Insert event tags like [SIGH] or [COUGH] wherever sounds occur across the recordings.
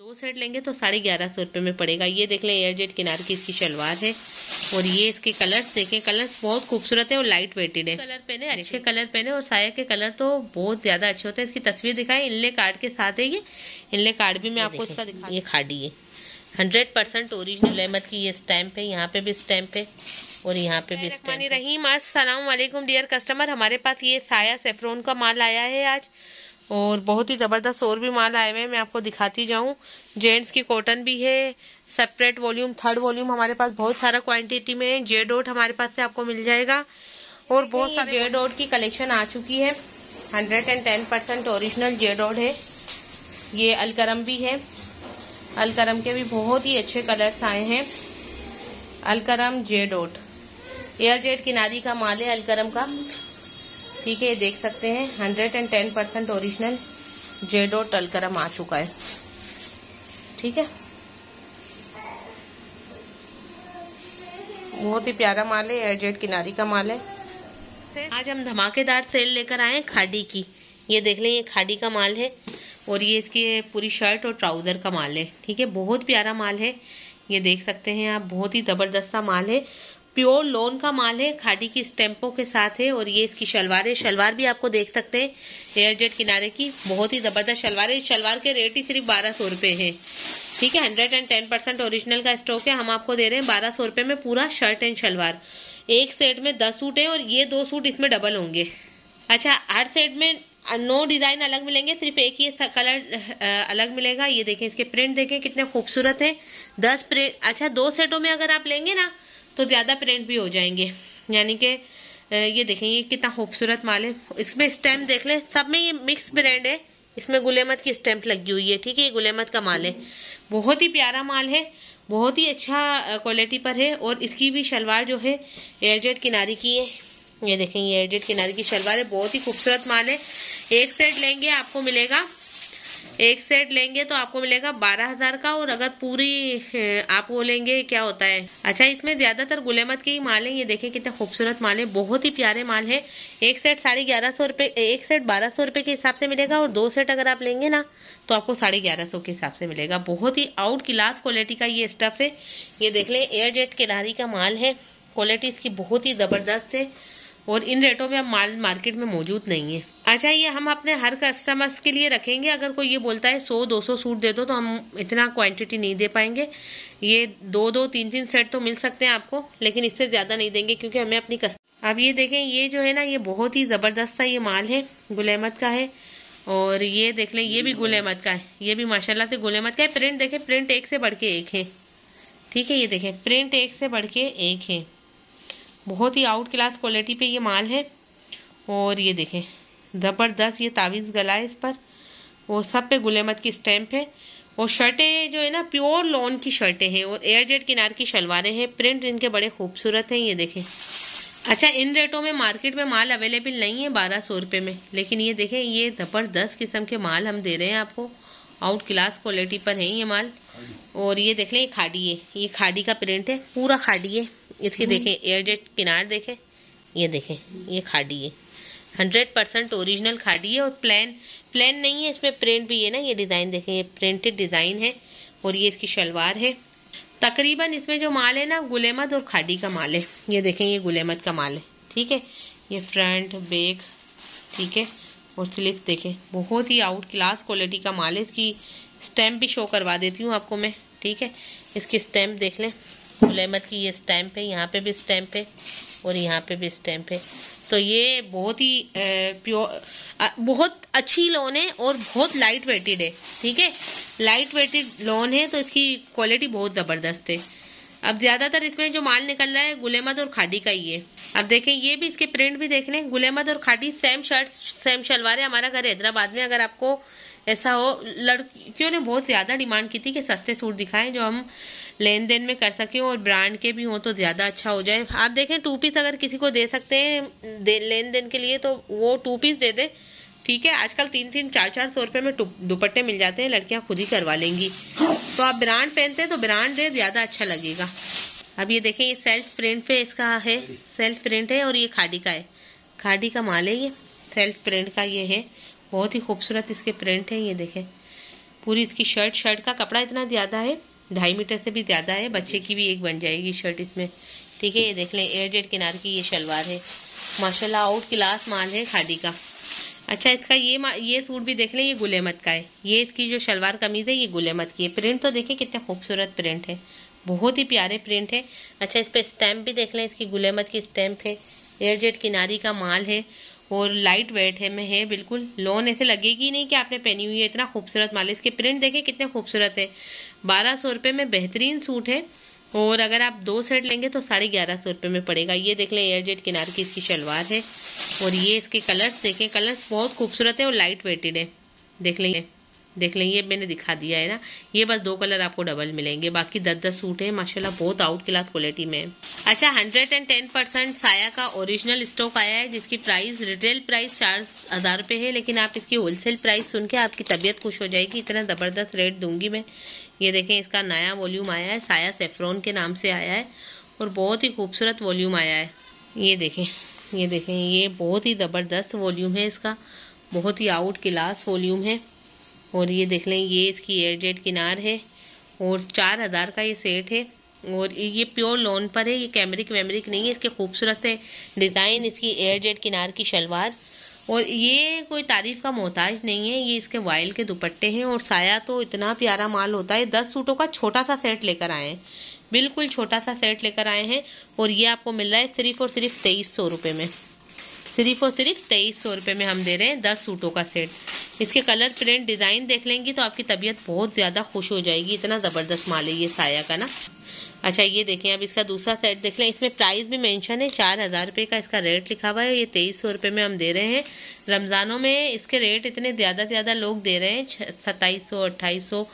दो सेट लेंगे तो साढ़े ग्यारह सौ रुपये में पड़ेगा। ये देख लें एयरजेट किनार की इसकी शलवार है और ये इसके कलर्स देखें। कलर्स बहुत खूबसूरत है और लाइट वेटेड है। कलर पहने अच्छे। कलर पहने और साया के कलर तो बहुत ज़्यादा अच्छे होते हैं। इसकी तस्वीर दिखाएँ इनले कार्ड के साथ है ये। इनले कार्ड भी मैं आपको इसका दिखा ये खाड़ी है। हंड्रेड परसेंट ओरिजिनल अहमद की ये स्टैम्प है यहाँ पे भी स्टैंप है और यहाँ पे भी स्टैंप रहीम अस्सलाम वालेकुम डियर कस्टमर हमारे पास ये साया सेफ्रोन का माल आया है आज। और बहुत ही ज़बरदस्त और भी माल आए हुए हैं। मैं आपको दिखाती जाऊँ। जेंट्स की कॉटन भी है। सेपरेट वॉल्यूम थर्ड वॉल्यूम हमारे पास बहुत सारा क्वांटिटी में है। जे डोट हमारे पास से आपको मिल जाएगा। और बहुत सारे जे डोट की कलेक्शन आ चुकी है। Hundred and ten percent original J dot है। ये अलकरम भी है। अलकरम के भी बहुत ही अच्छे कलर्स आए हैं। Alkaram J dot air jet किनारी का माल है अलकरम का। ठीक है, ये देख सकते हैं hundred and ten percent original जेडो टलकरम आ चुका है। ठीक है? बहुत ही प्यारा माल है एयरजेट किनारी का माल है। आज हम धमाकेदार सेल लेकर आए खाड़ी की। ये देख लें, ये खाड़ी का माल है और ये इसकी पूरी शर्ट और ट्राउज़र का माल है। ठीक है, बहुत प्यारा माल है। ये देख सकते हैं आप, बहुत ही ज़बरदस्त माल है। प्योर लोन का माल है, खाड़ी की स्टेम्पो के साथ है और ये इसकी शलवार है। शलवार भी आपको देख सकते हैं, एयर जेट किनारे की। बहुत ही ज़बरदस्त शलवार है। इस शलवार के रेट ही सिर्फ़ बारह सौ रुपये है। ठीक है hundred and ten percent original का स्टॉक है। हम आपको दे रहे हैं बारह सौ रुपये में पूरा शर्ट एंड शलवार। एक सेट में दस सूट है और ये दो सूट इसमें डबल होंगे। अच्छा हर सेट में नो डिज़ाइन अलग मिलेंगे, सिर्फ़ एक ही कलर अलग मिलेगा। ये देखें, इसके प्रिंट देखें, कितने खूबसूरत है। दस प्रिंट अच्छा दो सेटों में अगर आप लेंगे ना तो ज़्यादा प्रिंट भी हो जाएँगे। यानी कि ये देखें, ये कितना खूबसूरत माल है। इसमें स्टैम्प देख ले, सब में ये मिक्स ब्रांड है। इसमें गुलेमत की स्टैंप लगी हुई है, ठीक है? ये गुलेमत का माल है। बहुत ही प्यारा माल है, बहुत ही अच्छा क्वालिटी पर है और इसकी भी शलवार जो है एयरजेट किनारी की है। ये देखें, ये एयरजेट किनारी की शलवार है, बहुत ही खूबसूरत माल है। एक सेट लेंगे, आपको मिलेगा। एक सेट लेंगे तो आपको मिलेगा बारह हज़ार का, और अगर पूरी आप वो लेंगे, क्या होता है? अच्छा इसमें ज़्यादातर गुलेमत के ही माल है। ये देखें कितने खूबसूरत माल है। बहुत ही प्यारे माल है। एक सेट साढ़े ग्यारह सौ रुपए, एक सेट बारह सौ रुपए के हिसाब से मिलेगा, और दो सेट अगर आप लेंगे ना तो आपको साढ़े ग्यारह सौ के हिसाब से मिलेगा। बहुत ही आउट क्लास क्वालिटी का ये स्टफ़ है। ये देख लें, एयर जेट किनारी का माल है। क्वालिटी इसकी बहुत ही ज़बरदस्त है। और इन रेटों में अब माल मार्केट में मौजूद नहीं है। अच्छा ये हम अपने हर कस्टमर्स के लिए रखेंगे। अगर कोई ये बोलता है, सौ, दो सौ सूट दे दो तो हम इतना क्वांटिटी नहीं दे पाएँगे। ये दो दो, तीन तीन सेट तो मिल सकते हैं आपको, लेकिन इससे ज़्यादा नहीं देंगे क्योंकि हमें अपनी कस्ट अब ये देखें, ये जो है ना, ये बहुत ही ज़बरदस्त सा ये माल है गुलेमत का है। और ये देख लें, ये भी गुलेमत का है। ये भी माशाला से गुलेमत का है। प्रिंट देखें प्रिंट एक से बढ़ के एक है। ठीक है, ये देखें प्रिंट एक से बढ़ के एक है। बहुत ही आउट क्लास क्वालिटी पे ये माल है। और ये देखें, ज़बरदस्त ये तावीज़ गला है इस पर। वो सब पे गुलेमत की स्टैम्प है। और शर्टें जो है ना प्योर लॉन की शर्टें हैं और एयर जेट किनार की शलवारें हैं। प्रिंट इनके बड़े खूबसूरत हैं, ये देखें। अच्छा इन रेटों में मार्केट में माल अवेलेबल नहीं है बारह सौ रुपये में। लेकिन ये देखें, ये ज़बरदस्त किस्म के माल हम दे रहे हैं आपको। आउट क्लास क्वालिटी पर है ये माल। और ये देख लें, ये खाड़ी है। ये खाड़ी का प्रिंट है, पूरा खाड़ी है। इसकी हम्म। देखें एयरजेट किनार देखें ये देखें ये खाड़ी है। हंड्रेड परसेंट ओरिजिनल खाड़ी है और प्लेन प्लेन नहीं है इसमें प्रिंट भी है ना ये डिज़ाइन देखें ये प्रिंटेड डिज़ाइन है और ये इसकी शलवार है। तकरीबन इसमें जो माल है ना गुलेमत और खाड़ी का माल है। ये देखें ये गुलेमत का माल है ठीक है? ये फ्रंट बैक ठीक है? और स्लिप देखें बहुत ही आउट क्लास क्वालिटी का माल है। इसकी स्टैम्प भी शो करवा देती हूँ आपको मैं ठीक है? इसकी स्टैम्प देख लें। गुलेमत की ये स्टैम्प है यहाँ पे भी स्टैम्प है और यहाँ पे भी स्टैम्प है तो ये बहुत ही प्योर बहुत अच्छी लोन है और बहुत लाइट वेटेड है, ठीक है? लाइट वेटेड लोन है तो इसकी क्वालिटी बहुत ज़बरदस्त है। अब ज़्यादातर इसमें जो माल निकल रहा है, गुलेमद और खाड़ी का ही है। अब देखें, ये भी इसके प्रिंट भी देख लें। गुलेमद और खाड़ी सेम शर्ट सेम शलवार है हमारा घर हैदराबाद में। अगर आपको ऐसा हो लड़कियों ने बहुत ज़्यादा डिमांड की थी कि सस्ते सूट दिखाएँ जो हम लेन देन में कर सके और ब्रांड के भी हों तो ज़्यादा अच्छा हो जाए। आप देखें टू पीस अगर किसी को दे सकते हैं दे, लेन देन के लिए तो वो टू पीस दे दे। ठीक है आजकल तीन तीन चार चार सौ रुपए में दुपट्टे मिल जाते हैं लड़कियाँ खुद ही करवा लेंगी। तो आप ब्रांड पहनते हैं तो ब्रांड दे ज़्यादा अच्छा लगेगा। अब ये देखें ये सेल्फ प्रिंट पे इसका है सेल्फ प्रिंट है और ये खाड़ी का है। खाड़ी का माल है ये सेल्फ प्रिंट का ये है। बहुत ही खूबसूरत इसके प्रिंट है, ये देखें। पूरी इसकी शर्ट शर्ट का कपड़ा इतना ज़्यादा है, ढाई मीटर से भी ज़्यादा है, बच्चे की भी एक बन जाएगी शर्ट इसमें। ठीक है, ये देख लें एयर जेट किनार की ये शलवार है। माशाल्लाह आउट क्लास माल है खादी का। अच्छा इसका ये ये सूट भी देख लें, ये गुलेमत का है। ये इसकी जो शलवार कमीज है, ये गुलेमत की है। प्रिंट तो देखें कितने खूबसूरत प्रिंट है। बहुत ही प्यारे प्रिंट है। अच्छा इस पर स्टैम्प भी देख लें, इसकी गुलेमत की स्टैम्प है। एयर एयरजेट किनारी का माल है। और लाइट वेट है, में है, बिल्कुल लोन ऐसे लगेगी नहीं कि आपने पहनी हुई है, इतना खूबसूरत माल इसके प्रिंट देखें कितने खूबसूरत है। बारह सौ रुपये में बेहतरीन सूट है। और अगर आप दो सेट लेंगे तो साढ़े ग्यारह सौ रुपये में पड़ेगा। ये देख लें एयरजेट किनार की इसकी शलवार है। और ये इसके कलर्स देखें कलर्स बहुत खूबसूरत है और लाइट वेटेड है। देख लेंगे देख लें ये मैंने दिखा दिया है ना। ये बस दो कलर आपको डबल मिलेंगे। बाकी दस दस सूट है, माशाल्लाह बहुत आउट क्लास क्वालिटी में अच्छा हंड्रेड एंड टेन परसेंट साया का ओरिजिनल स्टॉक आया है, जिसकी प्राइस रिटेल प्राइस चार हज़ार रुपए है, लेकिन आप इसकी होलसेल प्राइस सुन के आपकी तबीयत खुश हो जाएगी। इतना ज़बरदस्त रेट दूँगी मैं। ये देखें, इसका नया वॉल्यूम आया है, साया सेफ्रॉन के नाम से आया है, और बहुत ही खूबसूरत वॉल्यूम आया है। ये देखें ये देखें, ये बहुत ही ज़बरदस्त वॉल्यूम है इसका। बहुत ही आउट क्लास वॉल्यूम है। और ये देख लें, ये इसकी एयर एयरजेट किनार है और चार हज़ार का ये सेट है और ये प्योर लोन पर है, ये कैमरिक वैमरिक नहीं है, इसके खूबसूरत से डिज़ाइन इसकी एयर एयरजेट किनार की शलवार। और ये कोई तारीफ़ का मोहताज नहीं है, ये इसके वाइल के दुपट्टे हैं और साया तो इतना प्यारा माल होता है, दस सूटों का छोटा सा सेट लेकर आए हैं। बिल्कुल छोटा सा सेट लेकर आए हैं और ये आपको मिल रहा है सिर्फ़ और सिर्फ़ तेईस सौ रुपये में। सिर्फ़ और सिर्फ़ तेईस सौ रुपये में हम दे रहे हैं दस सूटों का सेट। इसके कलर प्रिंट डिज़ाइन देख लेंगी तो आपकी तबीयत बहुत ज़्यादा खुश हो जाएगी। इतना ज़बरदस्त माल है ये साया का ना। अच्छा ये देखें, अब इसका दूसरा सेट देख लें। इसमें प्राइस भी मेंशन है, चार हज़ार रुपये का इसका रेट लिखा हुआ है। ये तेईस सौ रुपये में हम दे रहे हैं। रमज़ानों में इसके रेट इतने ज़्यादा ज़्यादा लोग दे रहे हैं सत्ताईस सौ, अट्ठाईस सौ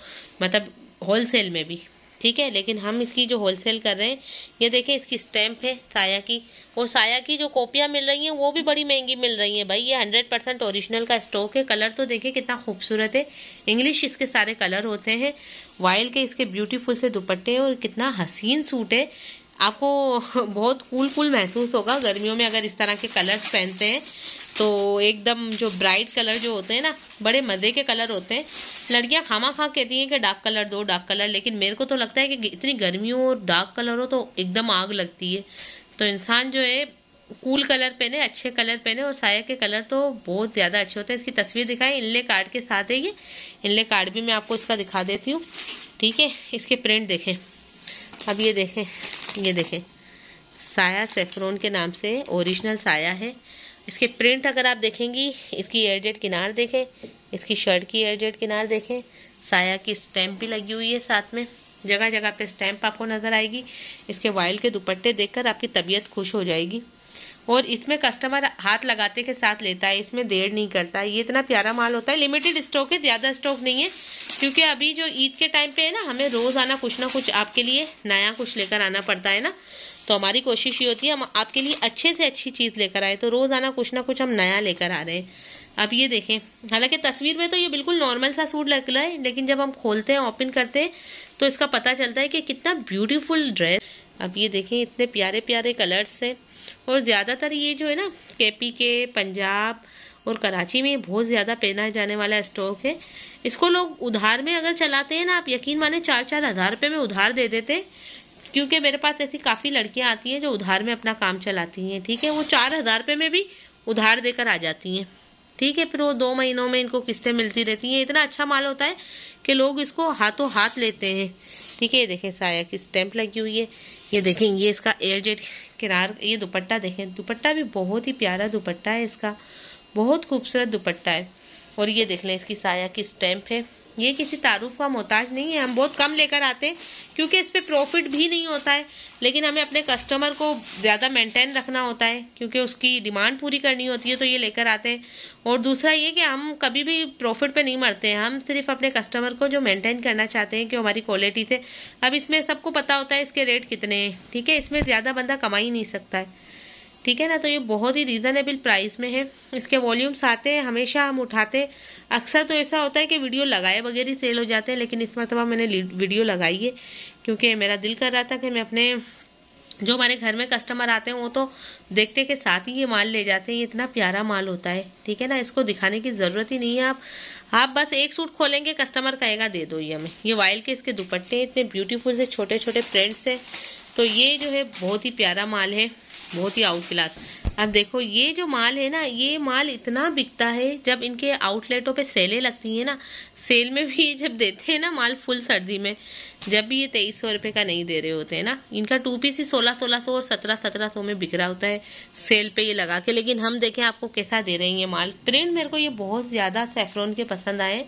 मतलब होलसेल में भी। ठीक है, लेकिन हम इसकी जो होलसेल कर रहे हैं, ये देखें, इसकी स्टैंप है साया की। और साया की जो कॉपियाँ मिल रही हैं, वो भी बड़ी महँगी मिल रही हैं भाई। ये हंड्रेड परसेंट ओरिजिनल का स्टॉक है। कलर तो देखें कितना खूबसूरत है। इंग्लिश इसके सारे कलर होते हैं। वाइल के इसके ब्यूटीफुल से दुपट्टे और कितना हसीन सूट है। आपको [LAUGHS] बहुत कूल कूल महसूस होगा। गर्मियों में अगर इस तरह के कलर्स पहनते हैं तो एकदम जो ब्राइट कलर जो होते हैं ना, बड़े मज़े के कलर होते हैं। लड़कियाँ खामा खा कहती हैं कि डार्क कलर दो डार्क कलर लेकिन मेरे को तो लगता है कि इतनी गर्मियों और डार्क कलर हो तो एकदम आग लगती है। तो इंसान जो है कूल कलर पहने, अच्छे कलर पहने और साया के कलर तो बहुत ज़्यादा अच्छे होते हैं। इसकी तस्वीर दिखाएँ, इनले कार्ड के साथ है ये। इनले कार्ड भी मैं आपको इसका दिखा देती हूँ। ठीक है, इसके प्रिंट देखें। अब ये देखें ये देखें। साया सेफ्रोन के नाम से ओरिजिनल साया है। इसके प्रिंट अगर आप देखेंगी, इसकी एयरजेट किनार देखें, इसकी शर्ट की एयरजेट किनार देखें, साया की स्टैंप भी लगी हुई है साथ में। जगह जगह पे स्टैंप आपको नज़र आएगी। इसके वाइल के दुपट्टे देखकर आपकी तबीयत खुश हो जाएगी। और इसमें कस्टमर हाथ लगाते के साथ लेता है, इसमें देर नहीं करता है। ये इतना प्यारा माल होता है। लिमिटेड स्टॉक है, ज़्यादा स्टॉक नहीं है। क्योंकि अभी जो ईद के टाइम पे है ना, हमें रोज आना कुछ ना कुछ आपके लिए नया कुछ लेकर आना पड़ता है ना। तो हमारी कोशिश ये होती है, हम आपके लिए अच्छे से अच्छी चीज़ लेकर आए। तो रोज आना कुछ ना कुछ हम नया लेकर आ रहे हैं। अब ये देखें, हालाँकि तस्वीर में तो ये बिल्कुल नॉर्मल सा सूट लग रहा है, लेकिन जब हम खोलते हैं ओपन करते हैं तो इसका पता चलता है कि कितना ब्यूटीफुल ड्रेस अब ये देखें, इतने प्यारे प्यारे कलर्स है। और ज़्यादातर ये जो है ना केपी के पंजाब और कराची में बहुत ज़्यादा पहना जाने वाला स्टॉक है। इसको लोग उधार में अगर चलाते हैं ना, आप यकीन माने चार चार हज़ार रुपये में उधार दे देते क्योंकि मेरे पास ऐसी काफ़ी लड़कियाँ आती हैं जो उधार में अपना काम चलाती हैं, ठीक है? वो चार हज़ार रुपये में भी उधार देकर आ जाती हैं, ठीक है? फिर वो दो महीनों में इनको किस्तें मिलती रहती हैं। इतना अच्छा माल होता है कि लोग इसको हाथों हाथ लेते हैं। ठीक है, ये देखें साया की स्टैंप लगी हुई है, ये देखें, ये इसका एयर एयरजेट किरार ये दुपट्टा देखें, दुपट्टा भी बहुत ही प्यारा दुपट्टा है इसका, बहुत खूबसूरत दुपट्टा है। और ये देख लें, इसकी साया की स्टैंप है। ये किसी तारुफ का मोहताज नहीं है। हम बहुत कम लेकर आते हैं, क्योंकि इस पर प्रॉफिट भी नहीं होता है। लेकिन हमें अपने कस्टमर को ज़्यादा मेंटेन रखना होता है, क्योंकि उसकी डिमांड पूरी करनी होती है तो ये लेकर आते हैं। और दूसरा ये कि हम कभी भी प्रॉफिट पे नहीं मरते हैं। हम सिर्फ़ अपने कस्टमर को जो मेंटेन करना चाहते हैं कि हमारी क्वालिटी से। अब इसमें सबको पता होता है इसके रेट कितने हैं। ठीक है, इसमें ज़्यादा बंदा कमा ही नहीं सकता है। ठीक है ना? तो ये बहुत ही रीजनेबल प्राइस में है। इसके वॉल्यूम्स आते हैं, हमेशा हम उठाते अक्सर तो ऐसा होता है कि वीडियो लगाए वगैरह सेल हो जाते हैं, लेकिन इस मरतबा मैंने वीडियो लगाई है, क्योंकि मेरा दिल कर रहा था कि मैं अपने, जो हमारे घर में कस्टमर आते हैं, वो तो देखते के साथ ही ये माल ले जाते हैं, ये इतना प्यारा माल होता है। ठीक है ना? इसको दिखाने की ज़रूरत ही नहीं है। आप आप बस एक सूट खोलेंगे कस्टमर कहेगा, दे दो ये हमें। ये वाइल के इसके दुपट्टे इतने ब्यूटीफुल से छोटे छोटे प्रिंट्स है। तो ये जो है बहुत ही प्यारा माल है, बहुत ही आउट क्लास अब देखो, ये जो माल है ना, ये माल इतना बिकता है, जब इनके आउटलेटों पे सेलें लगती हैं ना, सेल में भी जब देते हैं ना माल फुल सर्दी में, जब भी ये तेईस सौ रुपये का नहीं दे रहे होते हैं ना, इनका टू पीस ही सोलह सोलह सौ और सत्रह सत्रह सौ में बिक रहा होता है सेल पे ये लगा के। लेकिन हम देखें आपको कैसा दे रहे हैं ये माल। प्रिंट मेरे को ये बहुत ज़्यादा सेफ्रॉन के पसंद आए,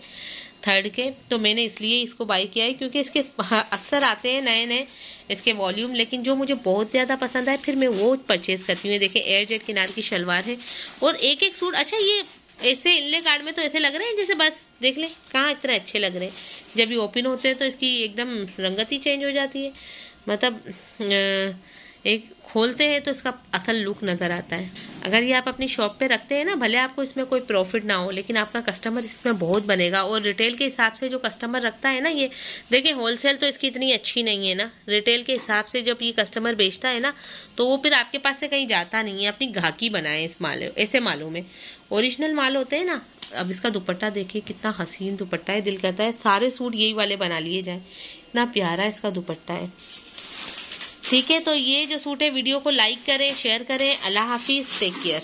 थर्ड के। तो मैंने इसलिए इसको बाई किया है, क्योंकि इसके अक्सर आते हैं नए नए इसके वॉल्यूम, लेकिन जो मुझे बहुत ज़्यादा पसंद आए, फिर मैं वो परचेज करती हूँ। देखिए एयर जेट किनार की शलवार है। और एक एक सूट अच्छा ये ऐसे इनले कार्ड में तो ऐसे लग रहे हैं जैसे बस, देख ले, कहाँ इतने अच्छे लग रहे हैं। जब ये ओपन होते हैं तो इसकी एकदम रंगत ही चेंज हो जाती है। मतलब एक खोलते हैं तो इसका असल लुक नज़र आता है। अगर ये आप अपनी शॉप पे रखते हैं ना, भले आपको इसमें कोई प्रॉफिट ना हो, लेकिन आपका कस्टमर इसमें बहुत बनेगा और रिटेल के हिसाब से जो कस्टमर रखता है ना ये, देखिए होलसेल तो इसकी इतनी अच्छी नहीं है ना। रिटेल के हिसाब से जब ये कस्टमर बेचता है ना तो वो फिर आपके पास से कहीं जाता नहीं है। अपनी घाकी बनाए इस माल, ऐसे मालों में। ओरिजिनल माल होते हैं ना, अब इसका दुपट्टा देखिए, कितना हसीन दुपट्टा है, दिल करता है, सारे सूट यही वाले बना लिए जाए। इतना प्यारा इसका दुपट्टा है। ठीक है तो ये जो सूट है वीडियो को लाइक करें शेयर करें। अल्लाह हाफिज टेक केयर